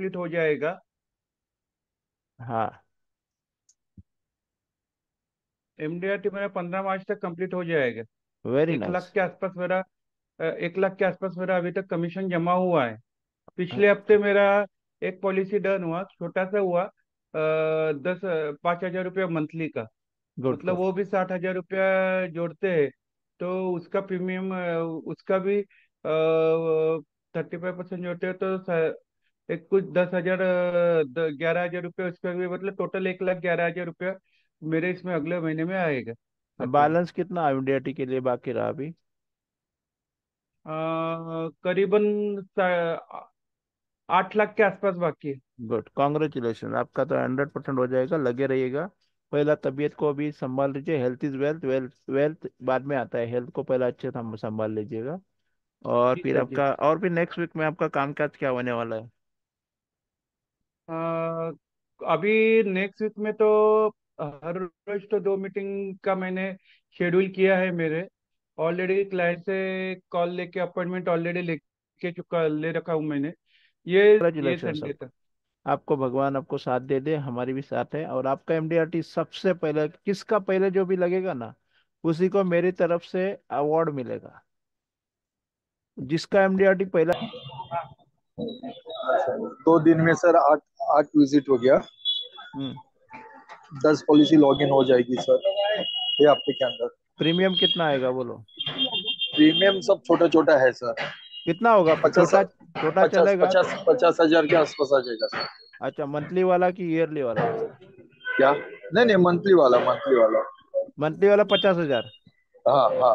Complete हो जाएगा। हाँ। एमडीआरटी मेरा पंद्रह मार्च तक कंप्लीट हो जाएगा। वेरी एक लाख के आसपास मेरा एक लाख के आसपास मेरा अभी तक कमीशन जमा हुआ है। पिछले हफ़्ते मेरा एक पॉलिसी डन हुआ छोटा सा हुआ आ, दस पाँच हज़ार रुपया मंथली का। गुड मतलब वो भी साठ हज़ार रुपया जोड़ते हैं तो उसका प्रीमियम उसका भी थर्टी फाइव परसेंट जोड़ते हैं तो एक कुछ दस हज़ार ग्यारह हज़ार रुपया उसका भी मतलब टोटल एक लाख ग्यारह हज़ार रुपया मेरे इसमें अगले महीने में आएगा। बैलेंस कितना एमडीआरटी के लिए बाकी रहा अभी? करीबन आठ लाख के आसपास बाकी है। गुड कॉन्ग्रेचुलेशन आपका तो हंड्रेड परसेंट हो जाएगा लगे रहिएगा। पहला तबीयत को अभी संभाल लीजिए health is wealth wealth wealth बाद में आता है। हेल्थ को पहले अच्छे से संभाल लीजिएगा। और फिर आपका और फिर नेक्स्ट वीक में आपका कामकाज क्या होने वाला है? अभी नेक्स्ट वीक में तो हर रोज तो दो मीटिंग का मैंने शेड्यूल किया है मेरे। ऑलरेडी क्लाइंट से कॉल लेके अपॉइंटमेंट ऑलरेडी लेके चुका ले रखा हूँ मैंने। ये ये संडे तक आपको भगवान आपको साथ दे दे हमारी भी साथ है। और आपका एमडीआरटी सबसे पहले किसका पहले जो भी लगेगा ना उसी को मेरी तरफ़ से अवार्ड मिलेगा। जिसका एमडीआरटी पहला दो दिन में सर आठ आठ विज़िट हो गया। हम्म। दस पॉलिसी लॉग इन हो जाएगी सर ये हफ़्ते के अंदर? प्रीमियम कितना आएगा बोलो? प्रीमियम सब छोटा छोटा है सर। कितना होगा? पचास छोटा छोटा चलेगा? पचास पचास हज़ार के आसपास आ जाएगा सर। अच्छा मंथली वाला कि ईयरली वाला? क्या? नहीं नहीं मंथली वाला मंथली वाला। मंथली वाला पचास हज़ार? हाँ हाँ।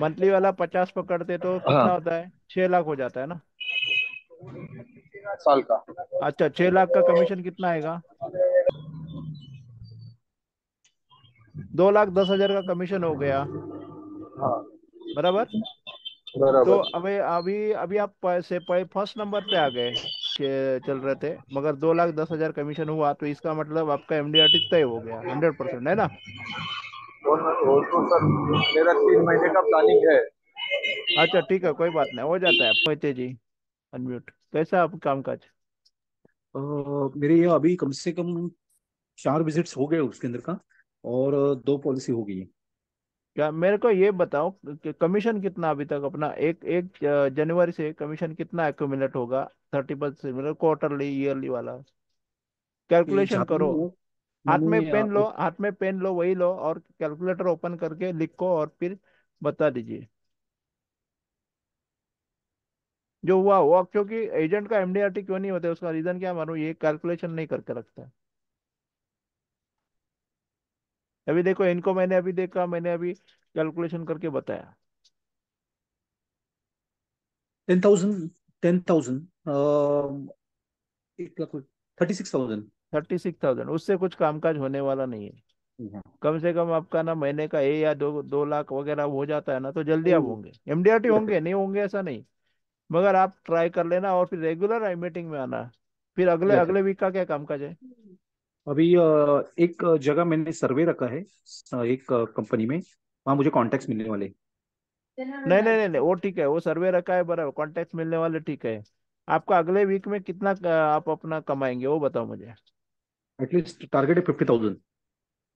मंथली वाला पचास पकड़ते तो कितना हाँ। होता है? छह लाख हो जाता है ना? साल का। अच्छा छह लाख का कमीशन कितना आएगा? दो लाख दस हज़ार का कमीशन हो गया। हाँ। बराबर? तो अभी अभी अभी आप पैसे फ़र्स्ट नंबर पे आ गए चल रहे थे मगर दो लाख दस हज़ार कमीशन हुआ तो इसका मतलब आपका एमडीआरटी तय हो गया हंड्रेड परसेंट है ना? वो तो सर मेरा तीन महीने का प्लानिंग है। अच्छा ठीक है कोई बात नहीं हो जाता है मोहिते जी अनम्यूट कैसा आप काम काज मेरे ये अभी कम से कम चार विजिट्स हो गए उसके अंदर का और दो पॉलिसी हो गई है। क्या मेरे को ये बताओ कि कमीशन कितना अभी तक अपना एक एक जनवरी से कमीशन कितना एक्यूमुलेट होगा? थर्टी परसेंट मतलब क्वार्टरली ईयरली वाला। कैलकुलेशन करो। हाथ में पेन लो हाथ में पेन लो वही लो और कैलकुलेटर ओपन करके लिखो और फिर बता दीजिए। जो हुआ हुआ क्योंकि एजेंट का एमडीआरटी क्यों नहीं होता है? उसका रीजन क्या मालूम? ये कैलकुलेशन नहीं करके रखता है। अभी देखो इनको मैंने अभी देखा मैंने अभी कैलकुलेशन करके बताया। टेन थाउज़ेंड टेन थाउज़ेंड एक lakh thirty six thousand thirty six thousand उससे कुछ कामकाज होने वाला नहीं है। कम से कम आपका ना महीने का ए या दो दो लाख वगैरह हो जाता है ना तो जल्दी आप होंगे। एमडीआरटी होंगे नहीं होंगे ऐसा नहीं। मगर आप ट्राई कर लेना और फिर रेगुलर आई मीटिंग में आना। फिर अगले अगले वीक का क्या कामकाज है? अभी एक जगह मैंने सर्वे रखा है एक कंपनी में वहाँ मुझे कॉन्टेक्ट मिलने वाले। नहीं नहीं नहीं नहीं, वो ठीक है वो सर्वे रखा है बराबर कॉन्टेक्ट मिलने वाले ठीक है। आपका अगले वीक में कितना आप अपना कमाएँगे वो बताओ मुझे। एटलीस्ट टारगेट है fifty thousand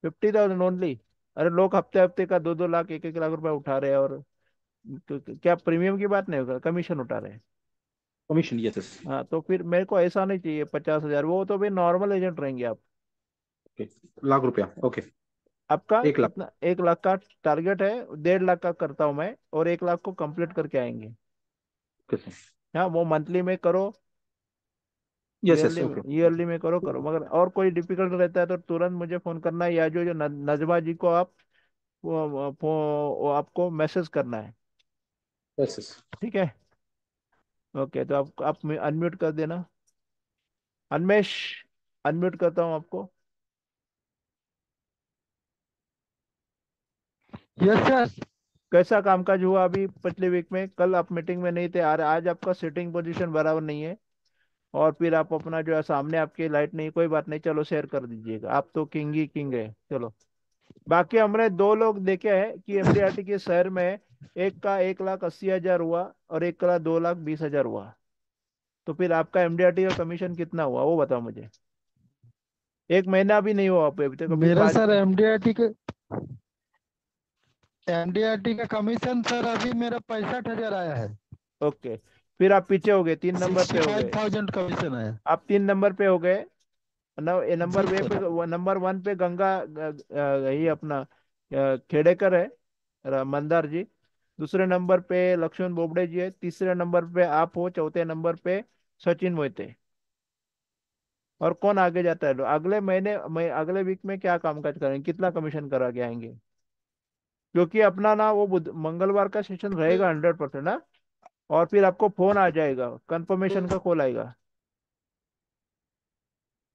fifty thousand only अरे लोग हफ़्ते हफ़्ते का दो दो लाख एक एक लाख रुपया उठा रहे हैं और तो क्या प्रीमियम की बात नहीं होगा? कमीशन उठा रहे हैं। कमीशन यस यस हाँ तो फिर मेरे को ऐसा नहीं चाहिए पचास हज़ार। वो तो भाई नॉर्मल एजेंट रहेंगे आप। लाख रुपया। ओके आपका एक लाख। एक लाख का टारगेट है डेढ़ लाख का करता हूँ मैं और एक लाख को कंप्लीट करके आएँगे। हाँ वो मंथली में करो। यस यस ओके में ईयरली में करो करो। मगर और कोई डिफ़िकल्ट रहता है तो तुरंत मुझे फ़ोन करना है या जो जो नजमा जी को आप वो, वो, वो आपको मैसेज करना है। ठीक है? ओके तो आप आप अनम्यूट कर देना। अनमेश अनम्यूट करता हूँ आपको। यस सर कैसा कामकाज हुआ अभी पिछले वीक में? कल आप मीटिंग में नहीं थे आ आज आपका सिटिंग पोजीशन बराबर नहीं है। और फिर आप अपना जो है सामने आपकी लाइट नहीं कोई बात नहीं चलो शेयर कर दीजिएगा। आप तो किंग ही किंग है चलो। बाकी हमने दो लोग देखे हैं कि एमडीआरटी के शहर में एक का एक लाख अस्सी हज़ार हुआ और एक का दो लाख बीस हज़ार हुआ। तो फिर आपका एमडीआरटी का कमीशन कितना हुआ वो बताओ मुझे। एक महीना भी नहीं हुआ अभी अभी तक मेरा सर एमडीआरटी का एमडीआरटी का कमीशन सर अभी मेरा पैंसठ हज़ार आया है। ओके फिर आप पीछे हो गए तीन नंबर पे हो गए। कमीशन है आप तीन नंबर पे हो गए। नंबर वे पे नंबर वन पे गंगा ये अपना खेड़ेकर है मंदार जी। दूसरे नंबर पे लक्ष्मण बोबड़े जी है, तीसरे नंबर पे आप हो, चौथे नंबर पे सचिन मोहिते। और कौन आगे जाता है? अगले महीने मैं अगले वीक में क्या कामकाज करेंगे? कितना कमीशन करा के आएँगे? क्योंकि अपना ना वो मंगलवार का सेशन रहेगा हंड्रेड परसेंट ना? और फिर आपको फ़ोन आ जाएगा कंफर्मेशन का कॉल आएगा।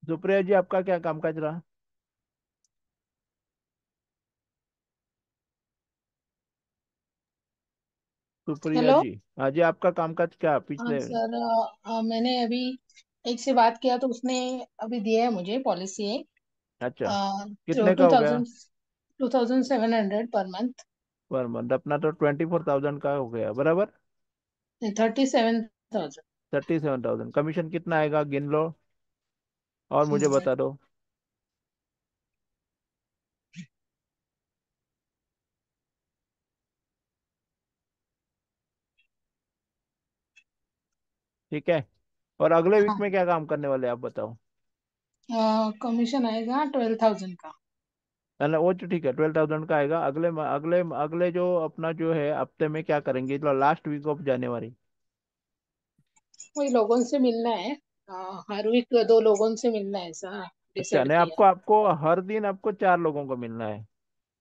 सुप्रिया जी, आपका क्या कामकाज रहा? सुप्रिया हेलो? जी हाँ जी आपका कामकाज क्या हाँ? पिछले सर अ, अ, मैंने अभी एक से बात किया तो उसने अभी दिया है मुझे पॉलिसी है अच्छा कितने का टू हो गया? Thousand two thousand seven hundred per month. Per month अपना तो ट्वेंटी फोर थाउज़ेंड का हो गया बराबर? Thirty seven thousand thirty seven thousand commission कितना आएगा? गिन लो और मुझे बता दो। ठीक है? और अगले वीक हाँ। में क्या काम करने वाले आप बताओ? कमीशन आएगा ट्वेल्व थाउज़ेंड का। ना? वो तो ठीक है ट्वेल्व थाउज़ेंड का आएगा। अगले अगले अगले जो अपना जो है हफ़्ते में क्या करेंगे? तो लास्ट वीक ऑफ़ जनवरी वही लोगों से मिलना है। हर वीक दो लोगों से मिलना है ऐसा अच्छा नहीं आपको आपको हर दिन आपको चार लोगों को मिलना है।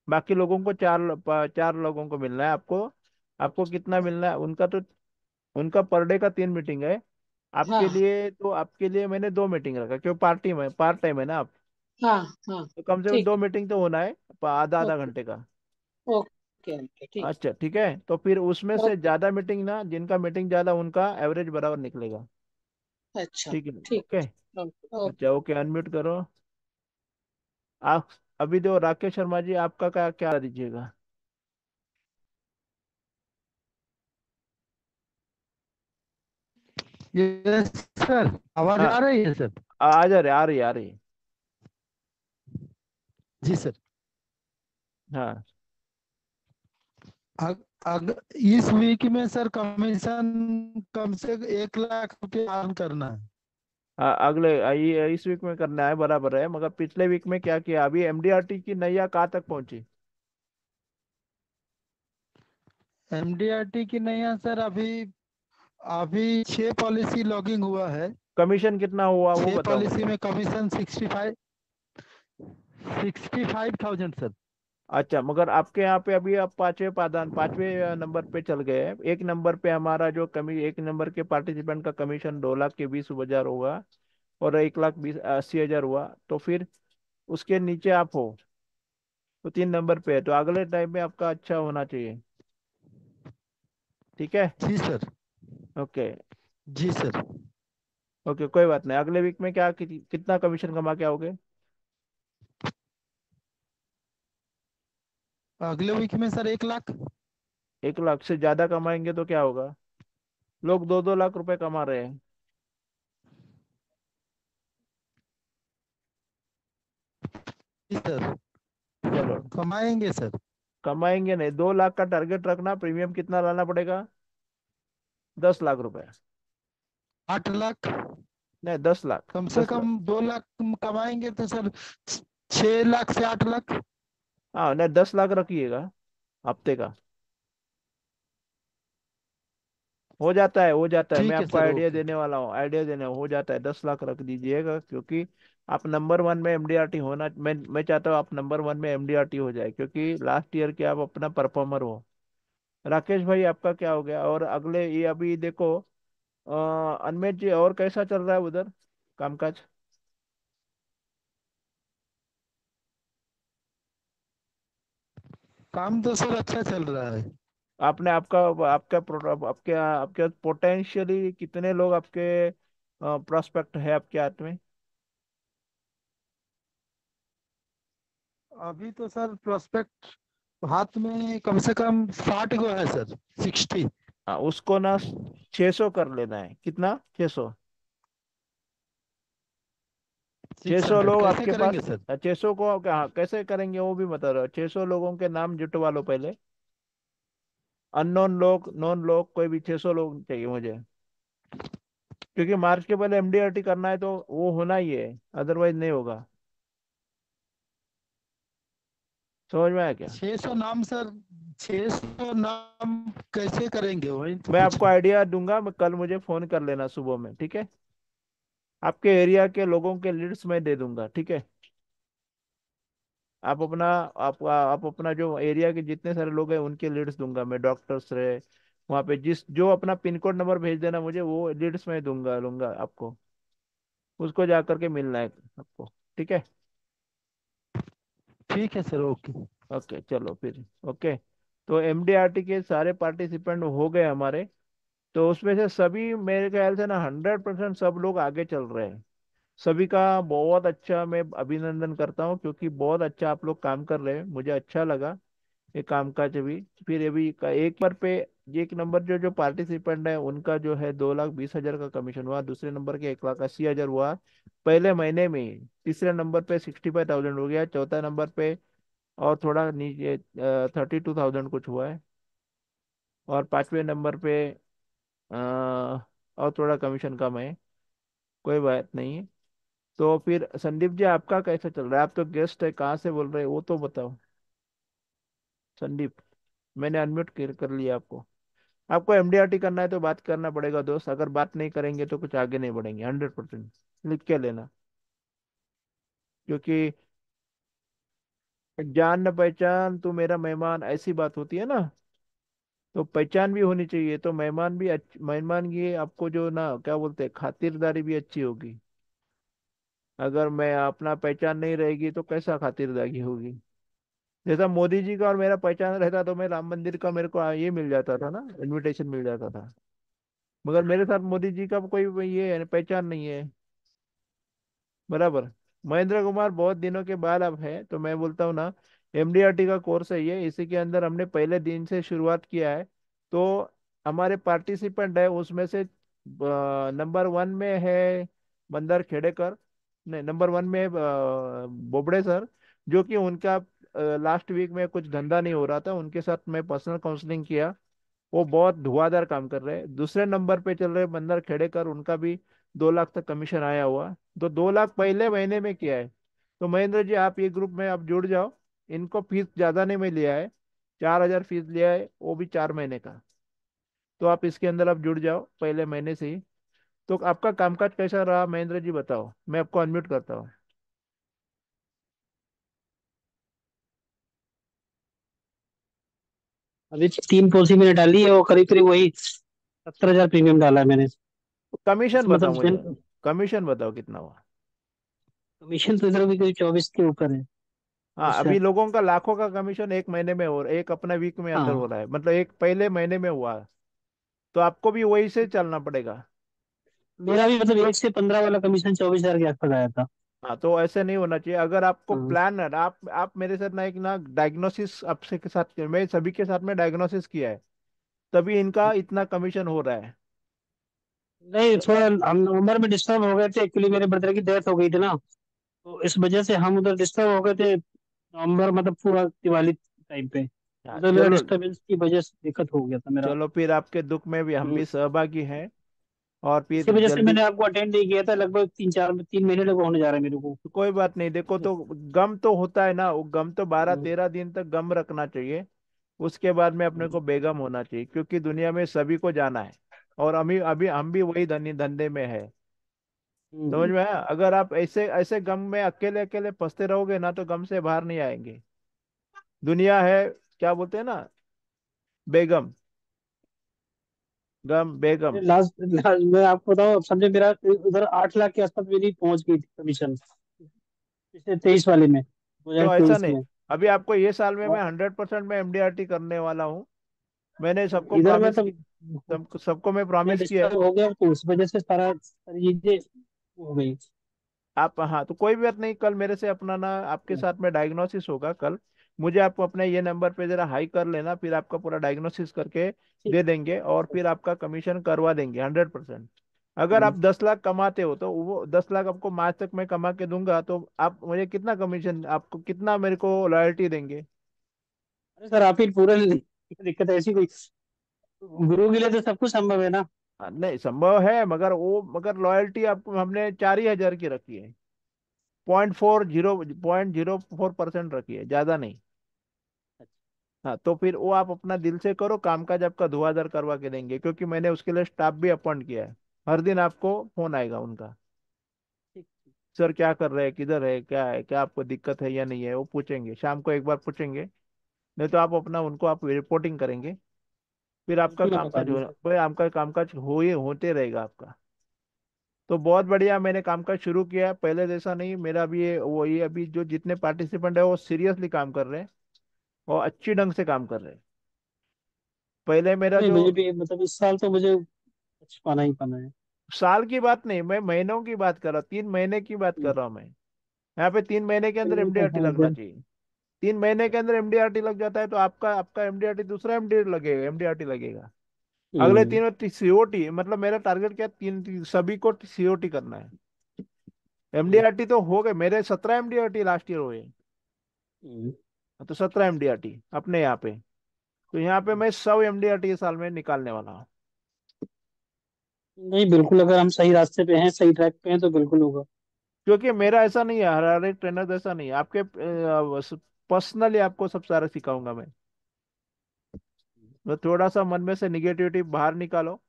बाकी लोगों को चार चार लोगों को मिलना है आपको। आपको कितना मिलना है? उनका तो उनका पर डे का तीन मीटिंग है। आपके हाँ। लिए तो आपके लिए मैंने दो मीटिंग रखा क्यों पार्टी में पार्ट टाइम है ना आप। हाँ हाँ तो कम से कम दो मीटिंग तो होना है आधा आधा घंटे का। ओके ठीक। अच्छा ठीक है। तो फिर उसमें से ज़्यादा मीटिंग ना जिनका मीटिंग ज़्यादा उनका एवरेज बराबर निकलेगा। अच्छा ठीक है ठीक। ओके। अच्छा ओके अनम्यूट करो। आप अभी जो राकेश शर्मा जी आपका क्या क्या दीजिएगा? यस सर आवाज़ आ रही है सर आ आ जा रहे आ रही आ रही। जी सर हाँ। अग, अग, इस वीक में सर कमीशन कम से एक लाख रुपए अर्न करना है। हाँ अगले आ, इस वीक में करना है बराबर है मगर पिछले वीक में क्या किया? अभी एमडीआरटी की नैया कहाँ तक पहुँची? एमडीआरटी की नैया सर अभी अभी छह पॉलिसी लॉगिंग हुआ है। कमीशन कितना हुआ वो बताओ। पॉलिसी में commission sixty five sixty five thousand sir. अच्छा मगर आपके यहाँ पे अभी आप पांचवे पादान पांचवे नंबर पे चल गए हैं। एक नंबर पे हमारा जो कमी एक नंबर के पार्टिसिपेंट का कमीशन दो लाख के बीस हज़ार होगा और एक लाख बीस अस्सी हज़ार हुआ। तो फिर उसके नीचे आप हो तो तीन नंबर पे है। तो अगले टाइम में आपका अच्छा होना चाहिए। ठीक है? जी सर। ओके। जी सर। ओके कोई बात नहीं। अगले वीक में क्या कि, कितना कमीशन कमा के आओगे? अगले वीक में सर एक लाख। एक लाख से ज़्यादा कमाएँगे तो क्या होगा? लोग दो दो लाख रुपए कमा रहे हैं। सर। चलो। कमाएँगे सर। कमाएँगे नहीं दो लाख का टारगेट रखना प्रीमियम कितना लाना पड़ेगा? दस लाख रुपए। आठ लाख? नहीं दस लाख। कम से कम दो लाख कमाएँगे तो सर छह लाख से आठ लाख? हाँ नहीं दस लाख रखिएगा हफ़्ते का। हो जाता है हो जाता है। मैं आपको आइडिया देने वाला हूँ आइडिया देने हो जाता है दस लाख रख दीजिएगा क्योंकि आप नंबर वन में एमडीआरटी होना मैं मैं चाहता हूँ आप नंबर वन में एमडीआरटी हो जाए क्योंकि लास्ट ईयर के आप अपना परफॉर्मर हो। राकेश भाई आपका क्या हो गया? और अगले ये अभी देखो अनमेट जी और कैसा चल रहा है उधर कामकाज? काम तो सर अच्छा चल रहा है। आपने आपका आपका आपके आपके पोटेंशियली कितने लोग आपके प्रोस्पेक्ट है आपके हाथ में? अभी तो सर प्रोस्पेक्ट हाथ में कम से कम साठ गो है सर सिक्सटी। हाँ उसको ना छह सौ कर लेना है। कितना? छह सौ। छह सौ लोग आपके पास छह सौ को क्या कैसे करेंगे वो भी बता रहे हूँ। छह सौ लोगों के नाम जुटवा लो पहले। अननोन लोग नॉन लोग कोई भी छह सौ लोग चाहिए मुझे। क्योंकि मार्च के पहले एमडीआरटी करना है तो वो होना ही है अदरवाइज़ नहीं होगा। समझ में आया क्या? छह सौ नाम सर छह सौ नाम कैसे करेंगे वही तो मैं आपको आइडिया दूँगा मैं कल मुझे फ़ोन कर लेना सुबह में ठीक है? आपके एरिया के लोगों के लीड्स मैं दे दूँगा ठीक है? आप अपना आप आप अपना जो एरिया के जितने सारे लोग हैं उनके लीड्स दूँगा मैं डॉक्टर्स रहे वहाँ पे जिस जो अपना पिन कोड नंबर भेज देना मुझे वो लीड्स मैं दूँगा लूँगा आपको। उसको जा करके मिलना है आपको ठीक है? ठीक है सर, ओके। ओके, चलो फिर, ओके। तो एमडीआरटी के सारे पार्टिसिपेंट हो गए हमारे। तो उसमें से सभी, मेरे ख्याल से ना हंड्रेड परसेंट सब लोग आगे चल रहे हैं। सभी का बहुत अच्छा मैं अभिनंदन करता हूँ, क्योंकि बहुत अच्छा आप लोग काम कर रहे हैं। मुझे अच्छा लगा ये काम काज भी। फिर अभी एक बार पे एक नंबर जो जो पार्टिसिपेंट है उनका जो है दो लाख बीस हज़ार का कमीशन हुआ दूसरे नंबर के एक लाख अस्सी हज़ार हुआ। पहले महीने में तीसरे नंबर पे सिक्सटी फाइव थाउज़ेंड हो गया चौथा नंबर पे और थोड़ा नीचे थर्टी टू थाउज़ेंड कुछ हुआ है। और पाँचवें नंबर पे अ, और थोड़ा कमीशन कम है कोई बात नहीं है। तो फिर संदीप जी आपका कैसा चल रहा है? आप तो गेस्ट है कहाँ से बोल रहे हैं? वो तो बताओ। संदीप मैंने अनम्यूट कर लिया आपको। आपको एमडीआरटी करना है तो बात करना पड़ेगा दोस्त, अगर बात नहीं करेंगे तो कुछ आगे नहीं बढ़ेंगे हंड्रेड परसेंट लिख के लेना। क्योंकि जान न पहचान, तू मेरा मेहमान ऐसी बात होती है ना तो पहचान भी होनी चाहिए तो मेहमान भी मेहमान की आपको जो ना, क्या बोलते हैं, खातिरदारी भी अच्छी होगी। अगर मैं, अपना पहचान नहीं रहेगी तो कैसा खातिरदारी होगी? जैसा मोदी जी का और मेरा पहचान रहता तो मैं राम मंदिर का मेरे को ये मिल जाता था ना इनविटेशन मिल जाता था। मगर मेरे साथ मोदी जी का कोई ये पहचान नहीं है। बराबर। महेंद्र कुमार बहुत दिनों के बाद अब है तो मैं बोलता हूँ ना एमडीआरटी का कोर्स है ये, इसी के अंदर हमने पहले दिन से शुरुआत किया है। तो हमारे पार्टिसिपेंट है, उसमें से नंबर वन में है मंदार खेड़ेकर, नहीं नंबर वन में बोबड़े सर, जो कि उनका लास्ट वीक में कुछ धंधा नहीं हो रहा था, उनके साथ मैं पर्सनल काउंसलिंग किया। वो बहुत धुआंधार काम कर रहे हैं। दूसरे नंबर पे चल रहे मंदार खेड़ेकर उनका भी दो लाख तक कमीशन आया हुआ। तो दो लाख पहले महीने में किया है। तो महेंद्र जी, आप ये ग्रुप में आप जुड़ जाओ। इनको फ़ीस ज़्यादा नहीं में लिया है। चार हज़ार फ़ीस लिया है, वो भी चार महीने का। तो आप इसके अंदर आप जुड़ जाओ, पहले महीने से ही। तो आपका कामकाज कैसा रहा? महेंद्र जी बताओ। मैं आपको अनम्यूट करता हूँ। अभी तीन पॉलिसी मैंने डाली है वो करीब करीब वही सत्तर हज़ार प्रीमियम डाला है मैंने। कमीशन बताओ मतलब मुझे। कमीशन बताओ कितना हुआ। कमीशन तो इधर भी करीब चौबीस के ऊपर है। हाँ अच्छा। अभी लोगों का लाखों का कमीशन एक महीने में हो रहा है एक अपना वीक में अंदर हो। हाँ रहा है। मतलब एक पहले महीने में हुआ। तो आपको भी वही से चलना पड़ेगा। मेरा भी मतलब एक से पंद्रह वाला कमीशन चौबीस हज़ार के आसपास आया था। हाँ तो ऐसे नहीं होना चाहिए। अगर आपको प्लान है आप आप मेरे साथ ना एक ना डायग्नोसिस आपसे के साथ मैं सभी के साथ में डायग्नोसिस किया है तभी इनका इतना कमीशन हो रहा है। नहीं थोड़ा हम नवंबर में डिस्टर्ब हो गए थे एक्चुअली मेरे ब्रदर की डेथ हो गई थी ना तो इस वजह से हम उधर डिस्टर्ब हो गए थे नवंबर मतलब पूरा दिवाली टाइम पे। हाँ, उधर मेरा चलो। डिस्टर्बेंस की वजह से दिक्कत हो गया था मेरा। चलो फिर आपके दुख में भी हम हम्म, भी सहभागी हैं। और इसी फिर वजह से मैंने आपको अटेंड नहीं किया था लगभग तीन चार तीन महीने लगभग होने जा रहा है मेरे को। तो कोई बात नहीं देखो तो गम तो होता है ना वो गम तो बारह हम्म, तेरह दिन तक गम रखना चाहिए उसके बाद में अपने को बेगम होना चाहिए क्योंकि दुनिया में सभी को जाना है और अभी अभी हम भी वही धनी धंधे में है। समझ हम्म, में आया? अगर आप ऐसे ऐसे गम में अकेले अकेले फंसते रहोगे ना तो गम से बाहर नहीं आएँगे। दुनिया है क्या बोलते हैं ना बेगम। गम बेगम। लास्ट मैं आपको बताऊँ समझे मेरा उधर आठ लाख के आसपास मेरी पहुँच गई थी कमीशन पिछले तेईस वाले में तो ऐसा नहीं में। अभी आपको ये साल में मैं हंड्रेड परसेंट में एमडीआरटी करने वाला हूँ। मैंने सबको इधर मैं प्रॉमिस की सबको सबको मैं प्रॉमिस किया। हो गया तो उस वजह से सारा सारी चीज़ें हो गई। आप हाँ तो कोई भी बात नहीं कल मेरे से अपना ना आपके साथ में डायग्नोसिस होगा कल। मुझे आप अपने ये नंबर पे जरा हाई कर लेना फिर आपका पूरा डायग्नोसिस करके दे देंगे और फिर आपका कमीशन करवा देंगे हंड्रेड परसेंट अगर आप हम्म। दस लाख कमाते हो तो वो दस लाख आपको मार्च तक मैं कमा के दूँगा तो आप मुझे कितना कमीशन आपको कितना मेरे को लॉयल्टी देंगे? अरे सर आप ही पूरा दिक्कत ऐसी कोई गुरु के लिए तो सब कुछ संभव है ना? हाँ, नहीं संभव है मगर वो मगर लॉयल्टी आपको हमने चार ही हज़ार की रखी है। Point four zero point zero four percent रखी है ज़्यादा नहीं। हाँ तो फिर वो आप अपना दिल से करो कामकाज आपका धुआंधार करवा के देंगे क्योंकि मैंने उसके लिए स्टाफ भी अपॉइंट किया है। हर दिन आपको फ़ोन आएगा उनका। ठीक सर क्या कर रहे हैं? किधर है? क्या है? क्या आपको दिक्कत है या नहीं है? वो पूछेंगे शाम को एक बार पूछेंगे। नहीं तो आप अपना उनको आप रिपोर्टिंग करेंगे। फिर आपका बिल्कुल कामकाज हो दूँगा फिर आपका कामकाज हो ही होते रहेगा आपका। तो बहुत बढ़िया मैंने कामकाज शुरू किया है। पहले जैसा नहीं मेरा भी ये वो ये अभी जो जितने पार्टिसिपेंट है वो सीरियसली काम कर रहे हैं। और अच्छी ढंग से काम कर रहे हैं। पहले मेरा नहीं जो मुझे भी मतलब इस साल तो मुझे कुछ पाना ही पाना है। साल की बात नहीं मैं महीनों की बात कर रहा हूँ तीन महीने की बात हम्म, कर रहा हूँ मैं। यहाँ पे तीन महीने के अंदर एमडीआरटी लगना चाहिए तीन महीने के अंदर एमडीआरटी लग जाता है तो आपका आपका एमडीआरटी दूसरा एमडीआरटी लगेगा एमडीआरटी लगेगा। अगले हम्म। तीन में सीओटी मतलब मेरा टारगेट क्या तीन तीन- सभी को सीओटी करना है। हम्म, एमडीआरटी तो हो गए मेरे सत्रह एमडीआरटी लास्ट ईयर हुए। हम्म। तो सत्रह एमडीआरटी अपने यहाँ पे। तो यहाँ पे मैं सौ एमडीआरटी इस साल में निकालने वाला हूँ। नहीं बिल्कुल अगर हम सही रास्ते पे हैं सही ट्रैक पे हैं तो बिल्कुल होगा। क्योंकि मेरा ऐसा नहीं है हर हर एक ट्रेनर जैसा नहीं है। आपके पर्सनली आपको सब सारा सिखाऊँगा मैं। तो थोड़ा सा मन में से निगेटिविटी बाहर निकालो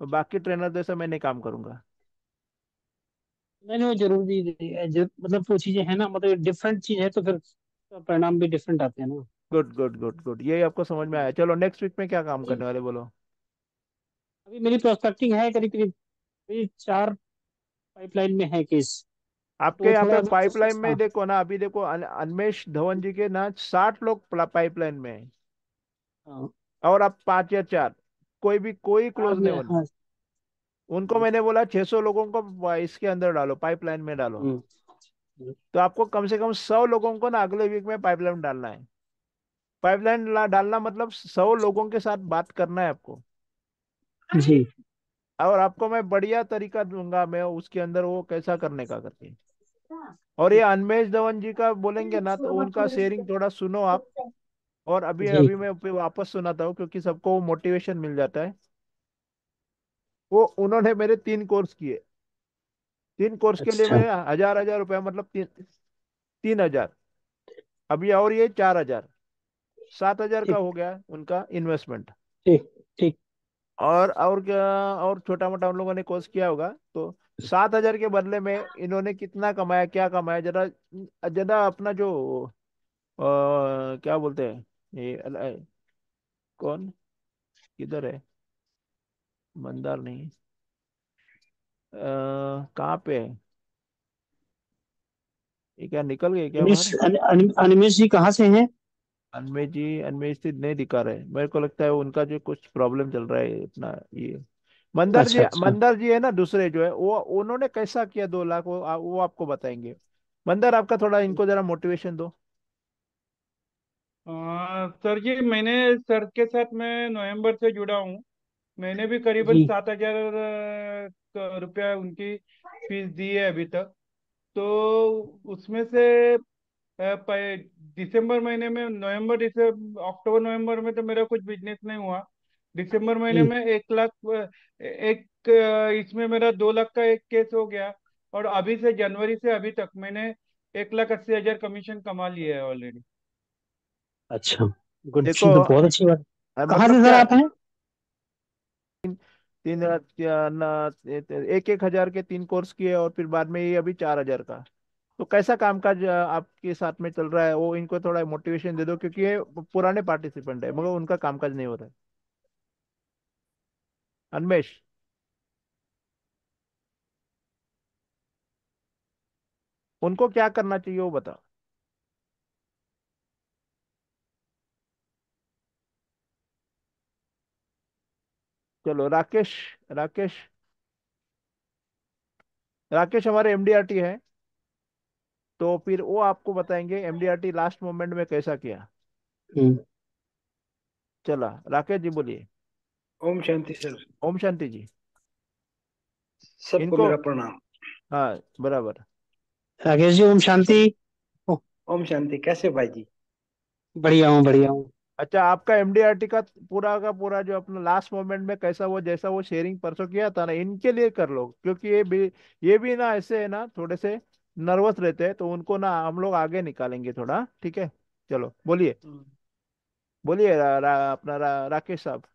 तो बाकी ट्रेनर जैसा मैं नहीं काम करूँगा। नहीं नहीं वो ज़रूरी जर, मतलब वो चीज़ें हैं ना मतलब डिफरेंट चीज़ है तो फिर परिणाम भी डिफरेंट आते हैं ना। गुड गुड गुड गुड यही आपको समझ में आया। चलो नेक्स्ट वीक में क्या काम करने वाले बोलो? अभी मेरी प्रोस्पेक्टिंग है करीब करीब। मेरी चार पाइपलाइन में है केस तो आपके वो यहाँ पे पाइपलाइन में हाँ। देखो ना अभी देखो अनमेश धवन जी के ना साठ लोग पाइपलाइन में हैं। हाँ। और आप पाँच या चार। कोई भी कोई क्लोज नहीं होना। हाँ। उनको मैंने बोला 600 लोगों को इसके अंदर डालो पाइपलाइन में डालो। हम्म, तो आपको कम से कम सौ लोगों को ना अगले वीक में पाइपलाइन डालना है। पाइपलाइन डालना मतलब सौ लोगों के साथ बात करना है आपको। जी। और आपको मैं बढ़िया तरीका दूँगा मैं उसके अंदर वो कैसा करने का करके। और ये अनमेश धवन जी का बोलेंगे ना तो उनका शेयरिंग थोड़ा सुनो आप। और अभी अभी मैं वापस सुनाता हूँ क्योंकि सबको मोटिवेशन मिल जाता है। वो उन्होंने मेरे तीन कोर्स किए। तीन कोर्स के लिए अच्छा। मैं हज़ार हज़ार रुपया मतलब तीन तीन हज़ार। अभी और ये चार हज़ार। सात हज़ार का हो गया उनका इन्वेस्टमेंट ठीक ठीक। और और क्या और छोटा मोटा उन लोगों ने कोर्स किया होगा तो सात हज़ार के बदले में इन्होंने कितना कमाया क्या कमाया? जरा जरा अपना जो अ, क्या बोलते हैं ये कौन? किधर है? मंदार नहीं कहाँ पे है? ये क्या निकल गए क्या अनिमेश बाहर? अन, अन, अनिमेश जी कहाँ से हैं? अनमेश जी अनमेश जी नहीं दिखा रहे। मेरे को लगता है उनका जो कुछ प्रॉब्लम चल रहा है इतना ये। मंदार जी अच्छा अच्छा। मंदार जी है ना दूसरे जो है वो उन्होंने कैसा किया दो लाख? वो आ- वो आपको बताएँगे। मंदार आपका थोड़ा इनको जरा मोटिवेशन दो। आ, सर जी मैंने सर के साथ मैं नवंबर से जुड़ा हूँ। मैंने भी करीबन जी। सात हज़ार रुपया उनकी फ़ीस दी है अभी तक। तो उसमें से दिसंबर महीने में नवंबर दिसंबर अक्टूबर नवंबर में तो मेरा कुछ बिज़नेस नहीं हुआ। दिसंबर महीने में एक लाख एक इसमें मेरा दो लाख का एक केस हो गया और अभी से जनवरी से अभी तक मैंने एक लाख अस्सी हज़ार कमीशन कमा लिया है ऑलरेडी अच्छा गुड। देखो तो बहुत अच्छी बात। कहाँ से मतलब सर आप हैं? तीन एक एक हज़ार के तीन कोर्स किए और फिर बाद में ये अभी चार हज़ार का। तो कैसा कामकाज आपके साथ में चल रहा है? वो इनको थोड़ा मोटिवेशन दे दो क्योंकि ये पुराने पार्टिसिपेंट है, मगर उनका कामकाज नहीं हो रहा है। अनमेश उनको क्या करना चाहिए वो बताओ। चलो राकेश राकेश। राकेश हमारे एमडीआरटी है। तो फिर वो आपको बताएँगे एमडीआरटी लास्ट मोमेंट में कैसा किया। हम्म। चला राकेश जी बोलिए। ओम शांति सर। ओम शांति जी। सबको इनको- मेरा प्रणाम। हाँ बराबर। राकेश जी ओम शांति। ओम शांति कैसे भाई जी? बढ़िया हूँ बढ़िया हूँ। अच्छा आपका एमडीआरटी का पूरा का पूरा जो अपना लास्ट मोमेंट में कैसा वो जैसा वो शेयरिंग परसों किया था ना इनके लिए कर लो। क्योंकि ये भी ये भी ना ऐसे है ना थोड़े से नर्वस रहते हैं तो उनको ना हम लोग आगे निकालेंगे थोड़ा ठीक है? चलो बोलिए। बोलिए रा, रा, अपना रा, राकेश साहब।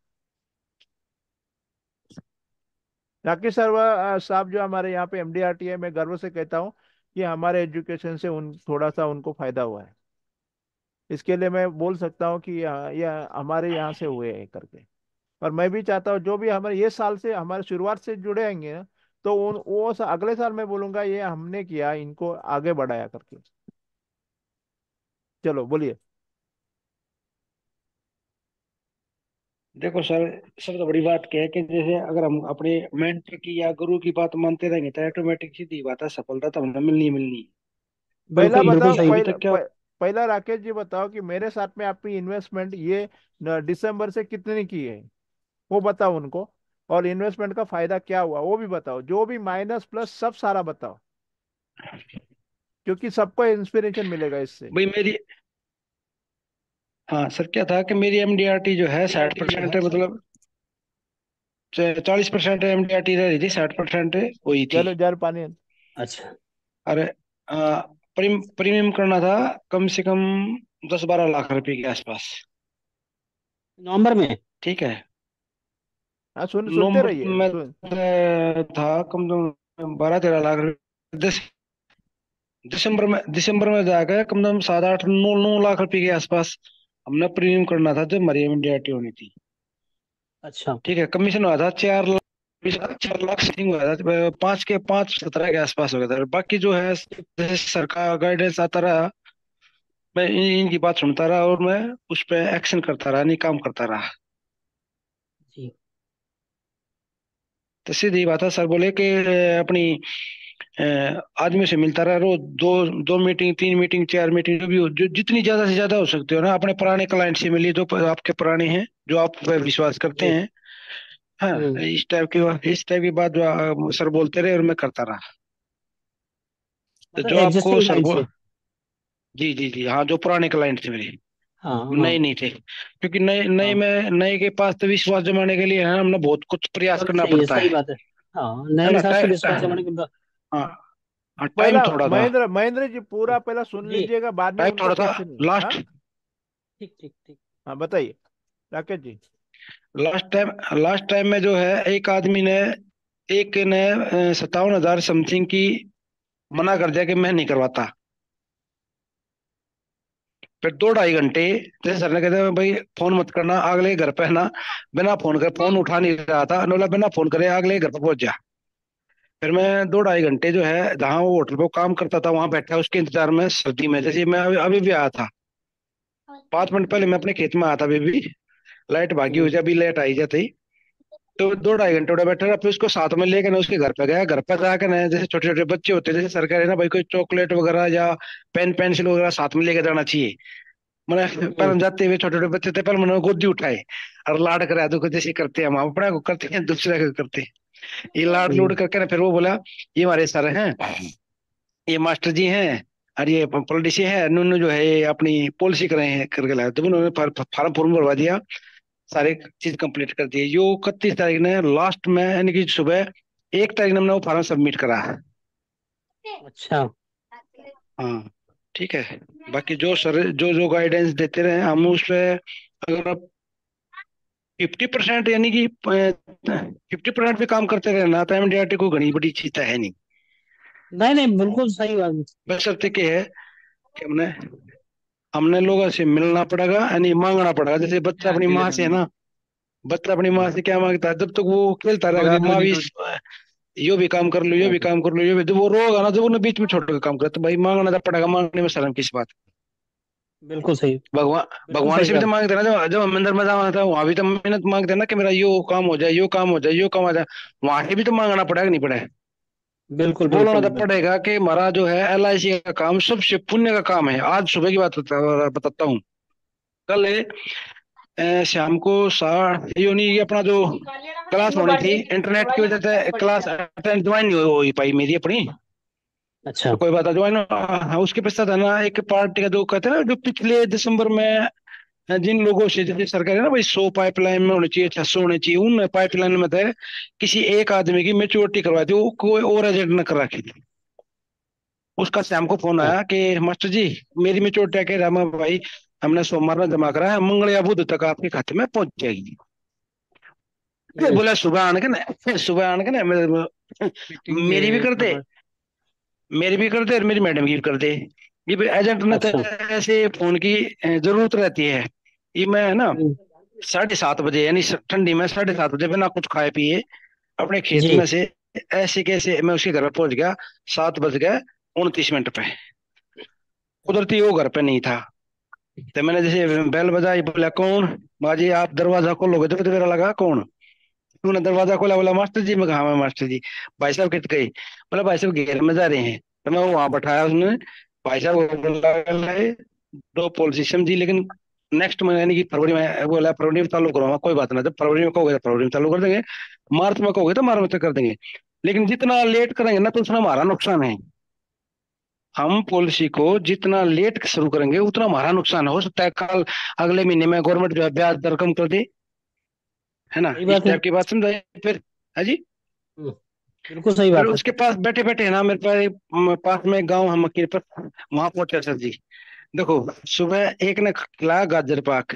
राकेश सर साहब जो हमारे यहाँ पे एमडीआरटी है मैं गर्व से कहता हूँ कि हमारे एजुकेशन से उन थोड़ा सा उनको फ़ायदा हुआ है। इसके लिए मैं बोल सकता हूँ कि यह यह हमारे यहाँ से हुए हैं करके। और मैं भी चाहता हूँ जो भी हमारे ये साल से हमारे शुरुआत से जुड़े आएँगे ना तो उन वो सा, अगले साल मैं बोलूँगा ये हमने किया इनको आगे बढ़ाया करके। चलो बोलिए। देखो सर सबसे बड़ी बात क्या है कि जैसे अगर हम अपने मेंटर की या गुरु की बात मानते रहेंगे तो ऑटोमेटिक सीधी बात है सफलता तो हमें मिलनी मिलनी पहला बताओ पहला पहला राकेश जी बताओ कि मेरे साथ में आपकी इन्वेस्टमेंट ये दिसंबर से कितनी की है? वो बताओ उनको। और इन्वेस्टमेंट का फ़ायदा क्या हुआ वो भी बताओ। जो भी माइनस प्लस सब सारा बताओ। क्योंकि सबको इंस्पिरेशन मिलेगा इससे। भाई मेरी हाँ सर क्या था कि मेरी एमडीआरटी जो है साठ परसेंट है मतलब चालीस परसेंट एमडीआरटी रह रही थी साठ परसेंट वही थी। चलो जार पानी। अच्छा। अरे आ, प्रीम प्रीमियम करना था कम से कम दस बारह लाख रुपए के आसपास। नवंबर में? ठीक है। हाँ सुन सुनते नवंबर रहिए में सुन। था कम से कम बारह तेरह लाख रुपए। दस दिसंबर में दिसंबर में जाकर कम से कम सात आठ नौ नौ लाख रुपए के आसपास हमने प्रीमियम करना था जब हमारी टी होनी थी। अच्छा। ठीक है कमीशन हुआ था चार लाख बीस लाख- चार लाख समथिंग हुआ था पाँच के पाँच सत्रह के आसपास हो गया था। बाकी जो है सरकार गाइडेंस आता रहा मैं इन, इनकी बात सुनता रहा और मैं उस पर एक्शन करता रहा नहीं काम करता रहा। जी। तो सीधी बात है सर बोले कि अपनी आदमी से मिलता रहा रोज दो दो मीटिंग तीन मीटिंग चार मीटिंग जो भी हो जो जितनी ज़्यादा से ज़्यादा हो सकती हो ना अपने पुराने क्लाइंट से मिलिए जो आपके पुराने हैं जो आप विश्वास करते हैं। हाँ हम्म। इस टाइप की इस टाइप की बात जो सर बोलते रहे और मैं करता रहा। तो मतलब जो आपको एग्जिस्टिंग सर लाइन वो से? जी जी जी हाँ जो पुराने क्लाइंट थे मेरे। हाँ हाँ। नए नहीं थे क्योंकि नए नए हाँ। में नए के पास तो विश्वास जमाने के लिए है हमने बहुत कुछ प्रयास और करना चाहिए पड़ता सही है। बात है। हाँ है नए ना साथ से टाइ- विश्वास जमाने के बाद। हाँ हाँ टाइम पहला थोड़ा था। महेंद्र महेंद्र जी पूरा पहला सुन जी। लीजिएगा बाद में टाइम उनका थोड़ा था क्वेश्चन लास्ट हाँ? ठीक ठीक ठीक। हाँ बताइए। Rakesh ji. Last time last time में जो है, एक आदमी ने, एक ने सत्तावन हज़ार समथिंग की मना कर दिया कि मैं नहीं करवाता। फिर दो ढाई घंटे जैसे सर ने कहते भाई, फ़ोन मत करना, अगले घर पे ना, बिना फ़ोन कर फ़ोन उठा नहीं रहा था बोला, बिना फ़ोन करे, अगले घर पर पहुँच जा। फिर मैं दो ढाई घंटे जो है, जहाँ वो होटल पे काम करता था, वहाँ बैठा, उसके इंतज़ार में, सर्दी में, जैसे मैं अभी अभी भी आया था। पाँच मिनट पहले मैं अपने खेत में आया था, अभी भी। लाइट भागी हुई थी अभी लाइट आई जाती तो दो ढाई घंटे उड़ा बैठा रहा फिर उसको साथ में लेकर ना उसके घर पे गया। घर पे जाकर ना जैसे छोटे छोटे बच्चे होते हैं जैसे सरकार है ना भाई कोई चॉकलेट वगैरह या पेन पेंसिल वगैरह साथ में लेके जाना चाहिए। मैंने पहले हम जाते हुए छोटे छोटे बच्चे थे पहले मैंने गोदी उठाए और लाड करा दो जैसे करते हैं हम अपने को करते हैं दूसरे को करते हैं। ये लाड लूड करके ना फिर वो बोला ये हमारे सर हैं ये मास्टर जी हैं और ये पॉलिटिशियन है उन्होंने जो है ये अपनी पॉलिसी कर रहे हैं करके लाया। तो उन्होंने फार्म फॉर्म भरवा दिया सारे चीज़ कंप्लीट कर दिए। जो इकतीस तारीख ने लास्ट में यानी कि सुबह एक तारीख ने हमने वो फार्म सबमिट करा है। अच्छा। हाँ ठीक है। बाकी जो सर जो जो गाइडेंस देते रहे हम उस पे अगर आप फिफ्टी परसेंट यानी कि फिफ्टी परसेंट पे काम करते रहे ना तो एमडीआरटी को घनी बड़ी चीज़ तो है नहीं। नहीं नहीं बिल्कुल सही बात। बस शर्त ये है कि हमने हमने लोगों से मिलना पड़ेगा यानी मांगना पड़ेगा। जैसे बच्चा अपनी माँ से है ना बच्चा अपनी माँ से क्या माँगता है? जब तक वो खेलता रहेगा माँ भी यो भी काम कर लो यो भी काम कर लो यो भी। जब वो रोगा ना जब उन्हें बीच में छोड़ के काम करे तो भाई मांगना तो पड़ेगा मांगने में शर्म किस बात? बिल्कुल सही। भगवान भगवान से भी तो मांगते ना जब जब हम अंदर में जाना था वहाँ भी तो मेहनत मांगते ना कि मेरा यो काम हो जाए यो काम हो जाए यो काम हो जाए वहाँ से भी तो मांगना पड़ेगा नहीं पड़ेगा? बिल्कुल बोलना तो पड़ेगा कि हमारा जो है एल आई सी का काम सबसे पुण्य का काम है। आज सुबह की बात बताता हूँ। कल शाम को ये अपना जो क्लास होनी थी इंटरनेट की वजह से क्लास अटेंड ज्वाइन नहीं हो पाई मेरी अपनी। अच्छा। तो कोई बात ज्वाइन उसके पश्चात है ना एक पार्टी का जो कहते हैं ना जो पिछले दिसंबर में जिन लोगों से जैसे सरकार है ना भाई सौ पाइपलाइन में होनी चाहिए छह सौ होनी चाहिए उन पाइपलाइन में थे किसी एक आदमी की मेच्योरिटी करवाई थी वो कोई और एजेंट ने कर रखी थी। उसका शाम को फ़ोन आया कि मास्टर जी मेरी मेच्योरिटी कह रहा मैं भाई हमने सोमवार में जमा करा है मंगल या बुध तक आपके खाते में पहुँच जाएगी। बोला सुबह आने के ना सुबह आने के ना मेरी भी है, करते मेरी भी करते और मेरी मैडम की भी करते ये भी एजेंट ने तो अच्छा। ऐसे फ़ोन की ज़रूरत रहती है ये मैं ना हम्म, साढ़े सात बजे यानी ठंडी में साढ़े सात बजे बिना कुछ खाए पिए अपने खेत। में से ऐसे कैसे मैं उसके घर पे पहुँच गया सात बज गए उनतीस मिनट पे। कुदरती वो घर पे नहीं था। तो मैंने जैसे बेल बजाई बोला कौन? बाजी आप दरवाज़ा खोलोगे तो मेरा लगा कौन? तूने दरवाज़ा खोला बोला मास्टर जी मैं कहा मैं मास्टर जी? भाई साहब कित गए बोला भाई साहब घेर में जा रहे हैं। तो मैं वहाँ बैठाया उसने भाई साहब को बोला "ले, दो पॉलिसी समझी लेकिन नेक्स्ट महीने यानी कि फरवरी में बोला फरवरी में चालू करूँगा कोई बात ना जब फरवरी में कहोगे तो फरवरी में चालू कर देंगे मार्च में कहोगे तो मार्च में कर देंगे लेकिन जितना लेट करेंगे ना तो उसमें हमारा नुकसान है। हम पॉलिसी को जितना लेट शुरू करेंगे उतना हमारा नुकसान है। सकता है कल अगले महीने में गवर्नमेंट जो है ब्याज दर कम कर दे। है ना? इस टाइप की बात समझाई फिर है जी? बिल्कुल सही बात उसके पास बैठे बैठे है ना मेरे पास पास में गाँव हम के पास वहाँ पहुँचे सर जी देखो सुबह एक ने खिलाया गाजर पाक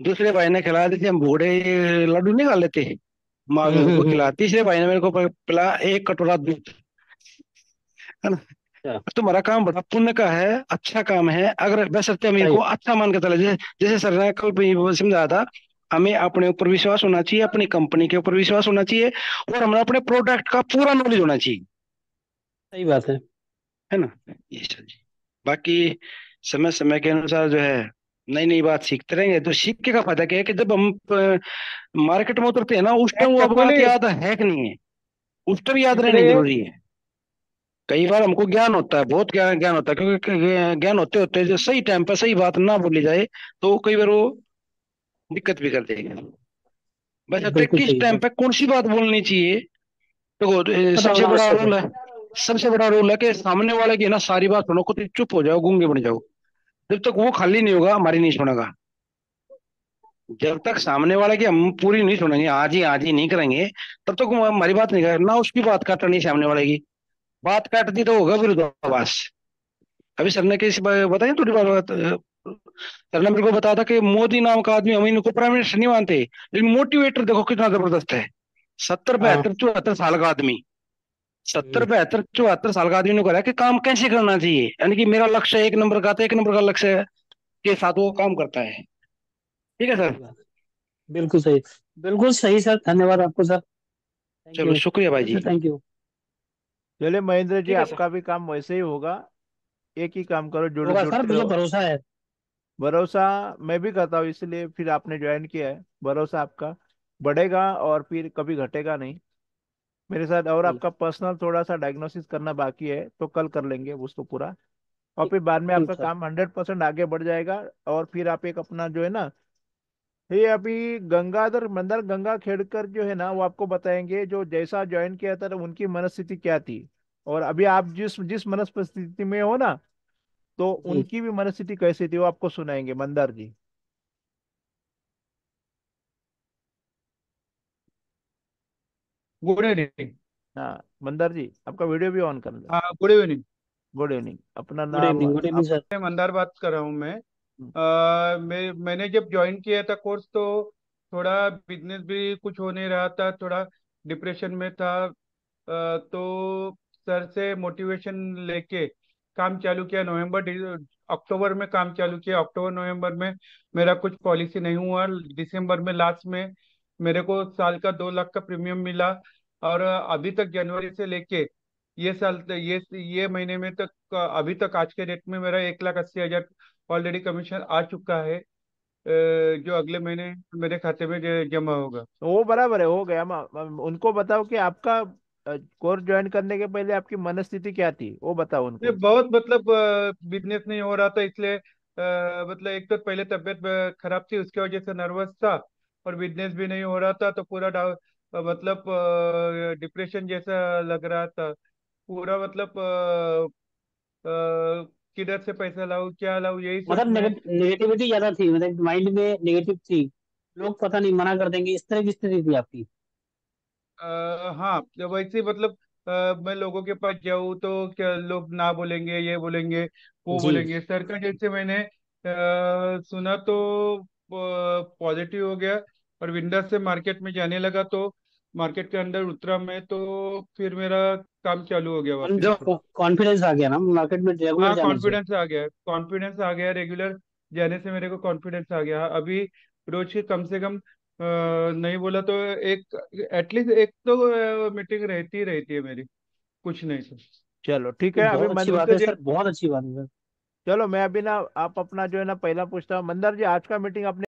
दूसरे भाई ने खिलाया जैसे हम बूढ़े लड्डू नहीं खा लेते माँ हम्म, हम्म, को हम्म। तीसरे भाई ने मेरे को पिलाया एक कटोरा दूध है ना अच्छा। तुम्हारा काम बड़ा पुण्य का है अच्छा काम है अगर बशर्ते अमीर को अच्छा मान के चले जैसे जैसे सर ने कल भी समझाया था हमें अपने ऊपर विश्वास होना चाहिए अपनी कंपनी के ऊपर विश्वास होना चाहिए और हमें अपने प्रोडक्ट का पूरा नॉलेज होना चाहिए। सही बात है। है ना? ये सर जी। बाकी समय समय के अनुसार जो है नई नई बात सीखते रहेंगे। तो सीखने का फ़ायदा क्या है कि जब हम मार्केट में उतरते हैं ना उस टाइम वो बात याद है कि नहीं है? उस टाइम याद रहनी ज़रूरी है। कई बार हमको ज्ञान होता है बहुत ज्ञान ज्ञान होता है क्योंकि ज्ञान होते होते जो सही टाइम पर सही बात ना बोली जाए तो कई बार वो दिक्कत भी कर देगा। बस अब तक किस टाइम पे कौन सी बात बोलनी चाहिए? देखो पता सबसे बड़ा आवश्यक है। सबसे बड़ा रूल है कि सामने वाले की ना सारी बात सुनो ही चुप हो जाओ गूँगे बन जाओ। जब तक वो खाली नहीं होगा हमारी नहीं सुनेगा। जब तक सामने वाले की हम पूरी नहीं सुनेंगे आज ही आज ही नहीं करेंगे तब तक हमारी बात नहीं करेगा। ना उसकी बात काटनी सामने वाले की। बात काट दी तो होगा विरोधाभास अभी सर ने किसी बताया थोड़ी बात सर ने मेरे को बताया था कि मोदी नाम का आदमी हम इनको प्राइम मिनिस्टर नहीं मानते लेकिन मोटिवेटर देखो कितना ज़बरदस्त है। सत्तर हाँ। बहत्तर चौहत्तर साल का आदमी। सत्तर बहत्तर चौहत्तर साल का आदमी ने कहा कि काम कैसे करना चाहिए? यानी कि मेरा लक्ष्य एक नंबर का था एक नंबर का लक्ष्य के साथ वो काम करता है। ठीक है सर? बिल्कुल सही। बिल्कुल सही। सर। धन्यवाद आपको सर। थैंक चलो यू शुक्रिया भाई जी। थैंक यू चलिए महेंद्र जी है। आपका भी काम वैसे ही होगा। एक ही काम करो जुड़ होगा सर मुझे रहो। भरोसा है। भरोसा मैं भी करता हूँ इसलिए फिर आपने ज्वाइन किया है। भरोसा आपका बढ़ेगा और फिर कभी घटेगा नहीं। मेरे साथ और आपका पर्सनल थोड़ा सा डायग्नोसिस करना बाकी है तो कल कर लेंगे उसको पूरा। और फिर बाद में आपका काम हंड्रेड परसेंट आगे बढ़ जाएगा और फिर आप एक अपना जो है ना ये अभी गंगाधर मंदर गंगा खेड़कर जो है ना वो आपको बताएँगे जो जैसा ज्वाइन किया था उनकी मनस्थिति क्या थी। और अभी आप जिस जिस मनस्थिति में हो ना तो उनकी भी मनस्थिति कैसी थी वो आपको सुनाएँगे मंदार जी। गुड इवनिंग हाँ मंदार जी आपका वीडियो भी ऑन कर लो। हाँ गुड इवनिंग गुड इवनिंग अपना गुड नाम इवनिंग गुड इवनिंग सर मैं मंदार बात कर रहा हूँ मैं। आ, मैं मैंने जब ज्वाइन किया था कोर्स तो थोड़ा बिज़नेस भी कुछ हो नहीं रहा था थोड़ा डिप्रेशन में था। आ, तो सर से मोटिवेशन लेके काम चालू किया नवंबर अक्टूबर में काम चालू किया। अक्टूबर, नवंबर में मेरा कुछ पॉलिसी नहीं हुआ। दिसंबर में लास्ट में मेरे को साल का दो लाख का प्रीमियम मिला और अभी तक जनवरी से लेके ये साल ये ये महीने में तक, अभी तक आज के डेट में मेरा एक लाख अस्सी हज़ार ऑलरेडी कमीशन आ चुका है। जो अगले महीने मेरे खाते में जमा होगा। वो बराबर है, हो गया। उनको बताओ कि आपका कोर्स ज्वाइन करने के पहले आपकी मनस्थिति क्या थी? वो बताओ ये उनको बहुत मतलब बिज़नेस नहीं हो रहा था इसलिए मतलब एक तो पहले तबीयत खराब थी उसकी वजह से नर्वस था और बिज़नेस भी नहीं हो रहा था तो पूरा मतलब डिप्रेशन जैसा लग रहा था। पूरा मतलब किधर से पैसा लाऊं क्या लाऊं यही मतलब में नेगेटिविटी ज़्यादा थी मतलब माइंड में नेगेटिव थी। लोग पता नहीं मना कर देंगे इस तरह की स्थिति थी आपकी। अ, हाँ तो वैसे मतलब अ, मैं लोगों के पास जाऊँ तो क्या लोग ना बोलेंगे ये बोलेंगे वो जी। बोलेंगे? सर का जैसे मैंने अ, सुना तो पॉजिटिव हो गया और विंडोज़ से मार्केट में जाने लगा तो मार्केट के अंदर उतरा मैं तो फिर मेरा काम चालू हो गया हम वापस जो कॉन्फिडेंस आ गया ना मार्केट में रेगुलर हाँ जाने से। कॉन्फिडेंस आ गया कॉन्फिडेंस आ गया रेगुलर जाने से मेरे को कॉन्फिडेंस आ गया। अभी रोज की कम से कम नहीं बोला तो एक एटलीस्ट एक तो मीटिंग रहती रहती है मेरी कुछ नहीं सर। चलो ठीक है अभी बहुत अच्छी बात है सर बहुत अच्छी बात है सर। चलो मैं अभी ना आप अपना जो है ना पहला पूछता हूँ। मंदर जी आज का मीटिंग आपने